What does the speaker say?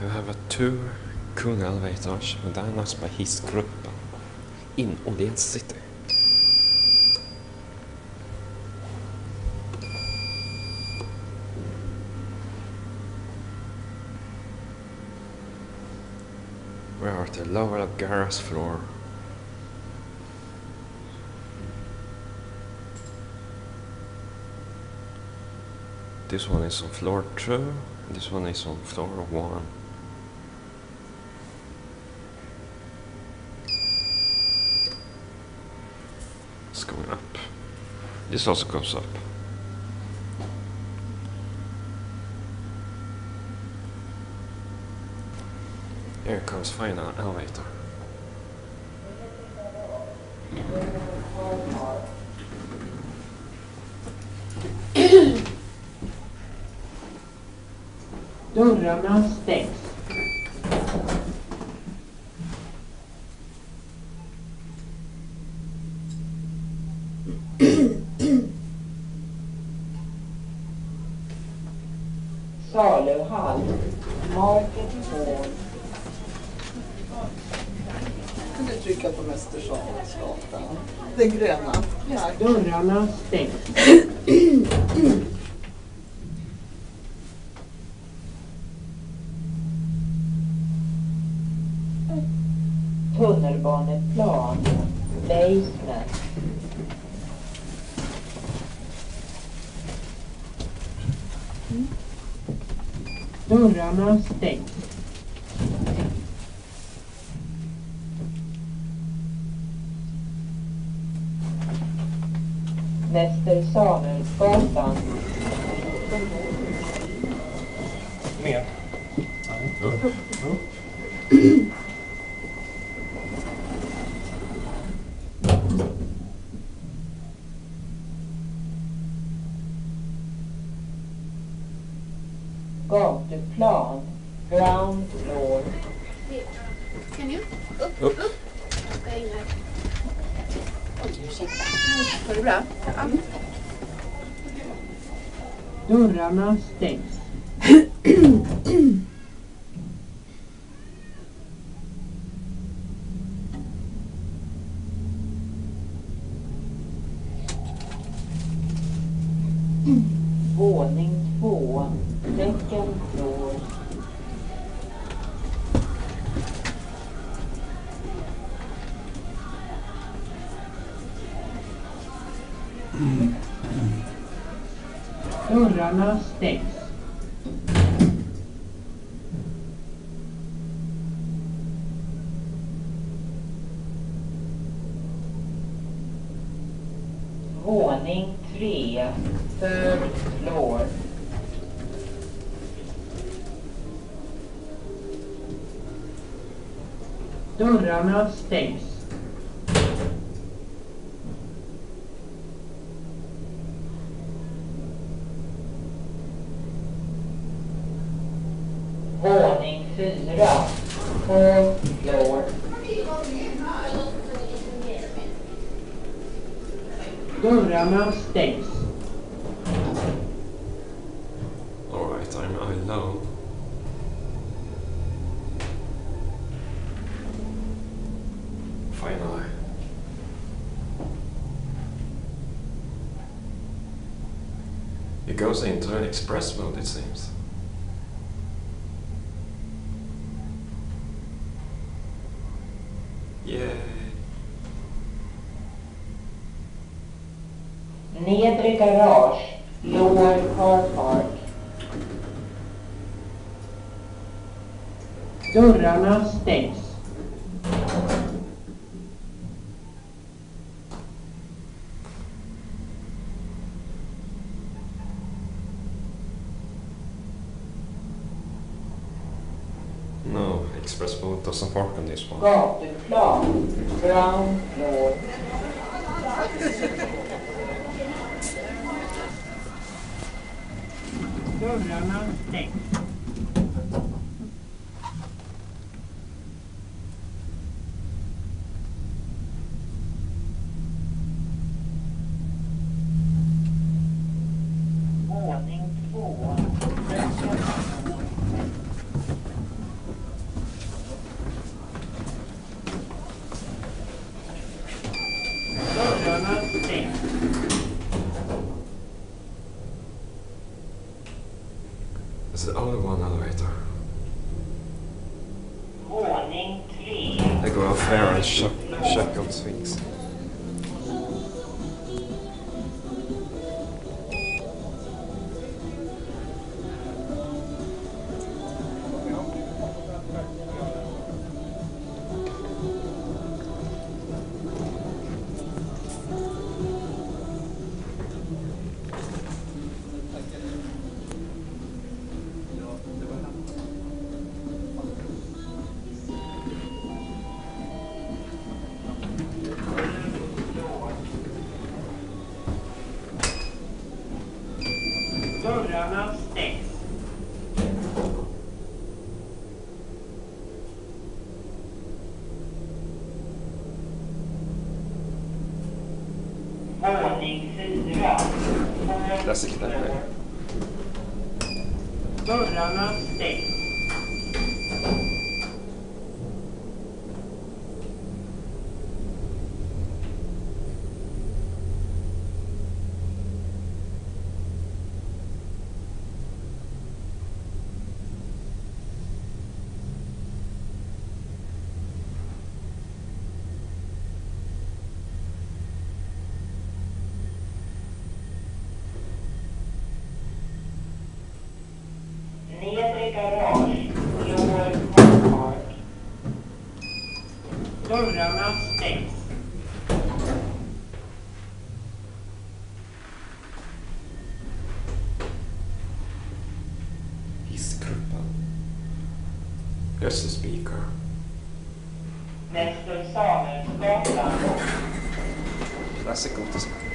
We have a two cool elevators with that's by Hissgruppen in Åhlens, city. We are at the lower garage floor. This one is on floor 2, this one is on floor 1. This also comes up. Here comes final elevator. Dörrarna stängs. Saluhall. Market Hall. Kan du trycka på Mästersalsgatan? Den gröna. Dörrarna stängs. Tunnelbaneplan. Basement. dörrarna stängt. Mäster Samuelsgatan. Ner. Upp. Upp. stora. Ja. Dörrarna stängs. Dörrarna stängs. Våning tre. Third floor. Dörrarna stängs. Våning fyra. Fourth floor. Dörrarna stängs. Alright, I'm alone. Finally. It goes into an express mode, it seems. Eh, Nedre garage. Lower car park. Dörrarna stängs. Express will put some on this one. Gatuplan, brown floor. Dörrarna stängs. 3. Det går affären kök köksvis. Dörrarna stängs. Våning 4. Klassikknäppare. Dörrarna stängs. Nedre garage. Lower car park. Dörrarna stängs. Hissgruppen. Österspikar. Mäster Samuelsgatan. Klassikgotisk. That's it.